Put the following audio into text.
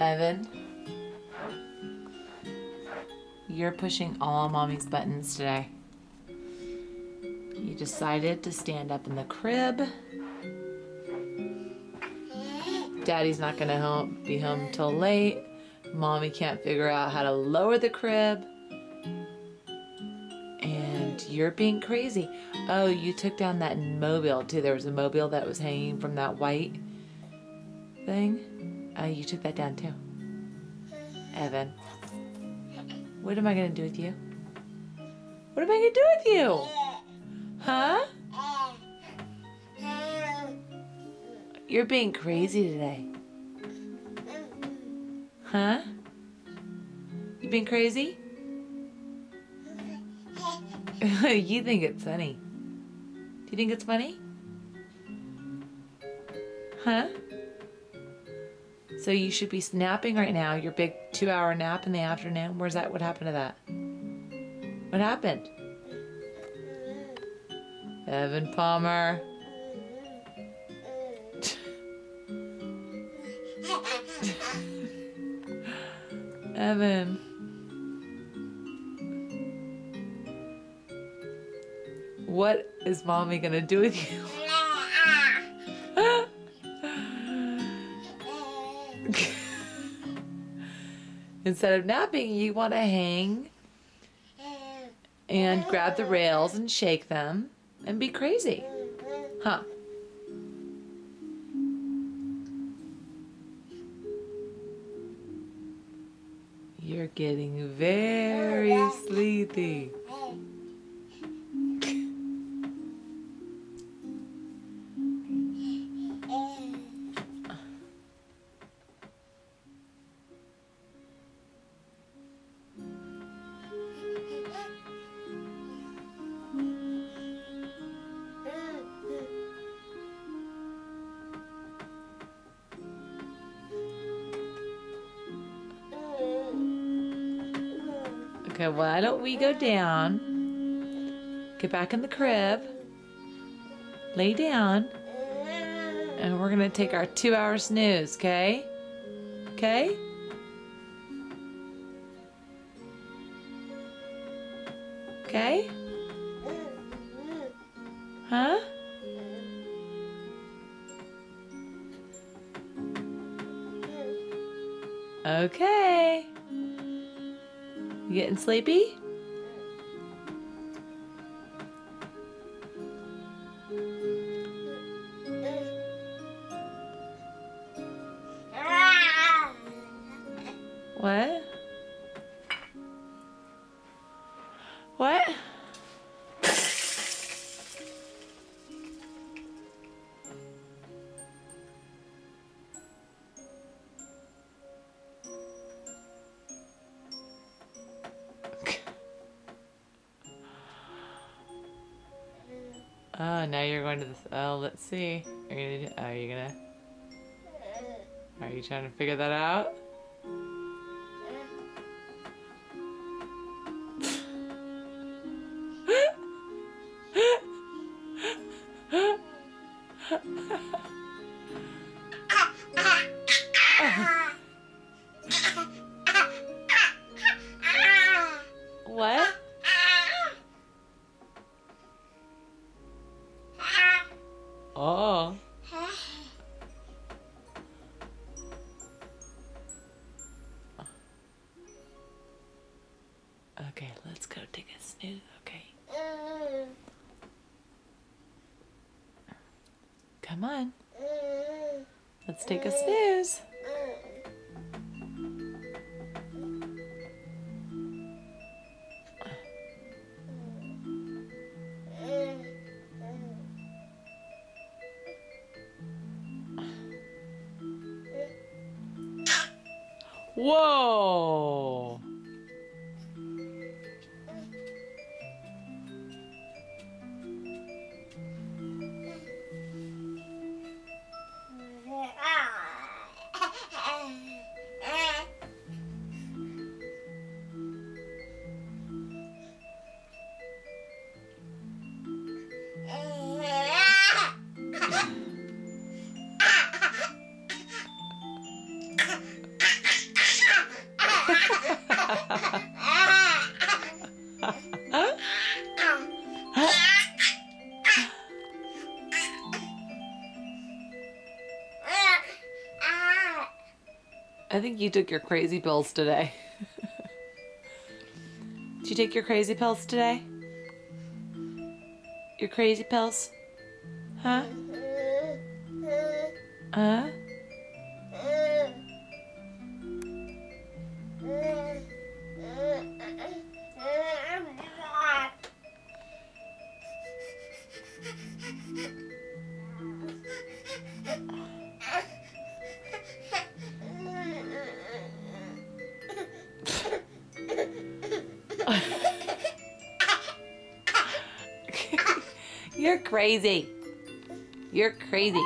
Evan, you're pushing all mommy's buttons today. You decided to stand up in the crib. Daddy's not gonna be home till late. Mommy can't figure out how to lower the crib. And you're being crazy. Oh, you took down that mobile too. There was a mobile that was hanging from that white thing. Oh, you took that down too. Evan. What am I gonna do with you? What am I gonna do with you? Huh? You're being crazy today. Huh? You being crazy? you think it's funny. Do you think it's funny? Huh? So you should be napping right now, your big two hour nap in the afternoon. Where's that? What happened to that? What happened? Evan Palmer. Evan. What is mommy gonna do with you? Instead of napping, you want to hang and grab the rails and shake them and be crazy. Huh? You're getting very sleepy. Okay, why don't we go down? Get back in the crib. Lay down. And we're going to take our two hour snooze, okay? Okay? Okay? Huh? Okay. You getting sleepy? Oh, now you're going to this. Oh, let's see. Are you gonna? Are oh, you gonna? Are you trying to figure that out? Oh. Okay, let's go take a snooze, okay? Come on. Let's take a snooze. Whoa! I think you took your crazy pills today. Did you take your crazy pills today? Your crazy pills? Huh? Huh? Crazy. You're crazy.